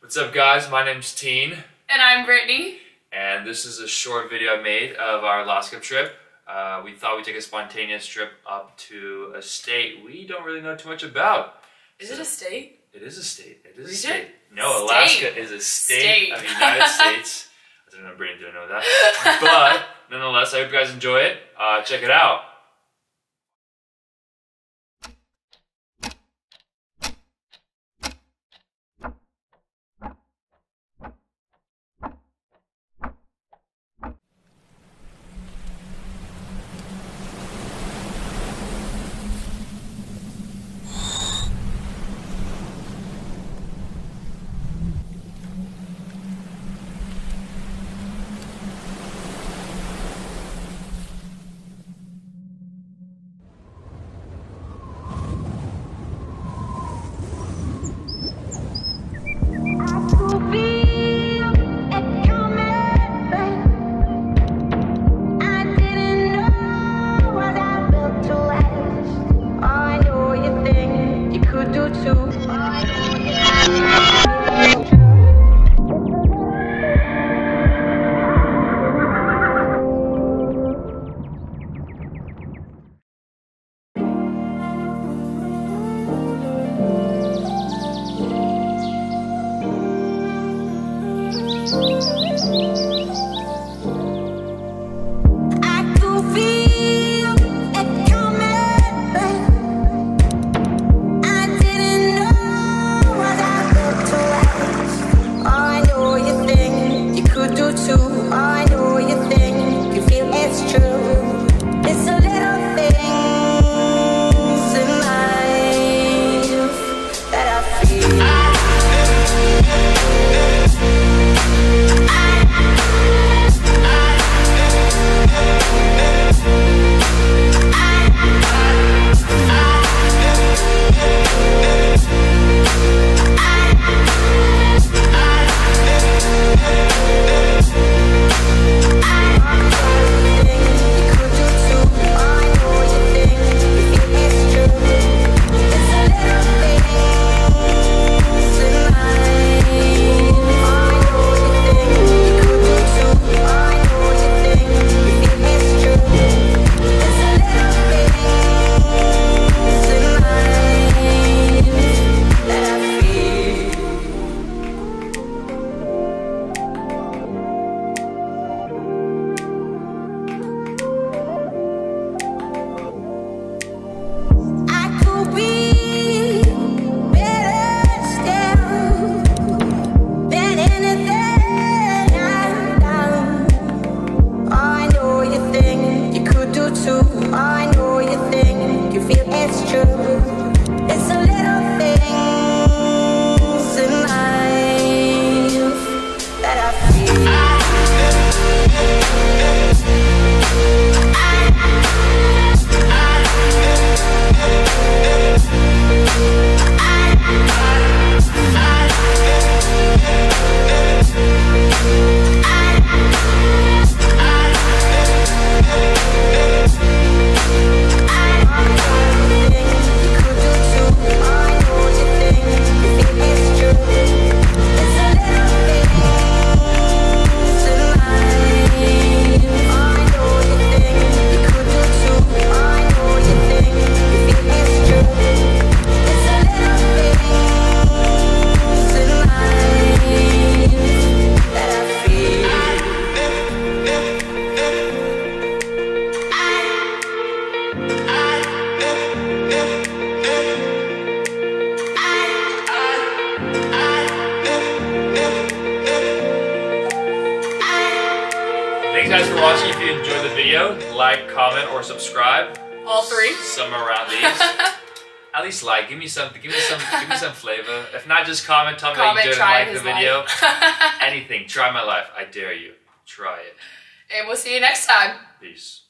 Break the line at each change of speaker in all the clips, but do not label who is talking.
What's up guys, my name's Tin,
And I'm Brittany.
and this is a short video I made of our Alaska trip. Uh, we thought we'd take a spontaneous trip up to a state we don't really know too much about.
Is it a state?
It is a state. It is a state. No,
State.
Alaska is a state,
State.
of the United States. I don't know, Brittany didn't know that. But nonetheless, I hope you guys enjoy it. Uh, check it out. Thanks guys for watching. If you enjoyed the video, like, comment, or subscribe.
All three.
Somewhere around these. At least like, give me some, give me some, give me some flavor. If not, just comment, tell me
Comment,
that you didn't like
his
the video. Anything, try my life. I dare you. Try it.
and we'll see you next time.
Peace.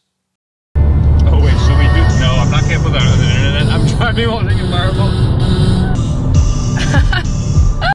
Oh wait, so we do? No, I'm not gonna put that on the internet. I'm driving while drinking Marvel.